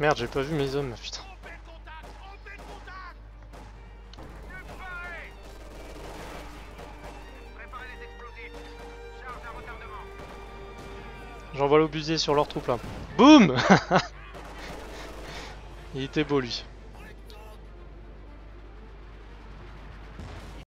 Merde, j'ai pas vu mes hommes, putain. J'envoie l'obusier sur leur troupe là. Boum Il était beau lui.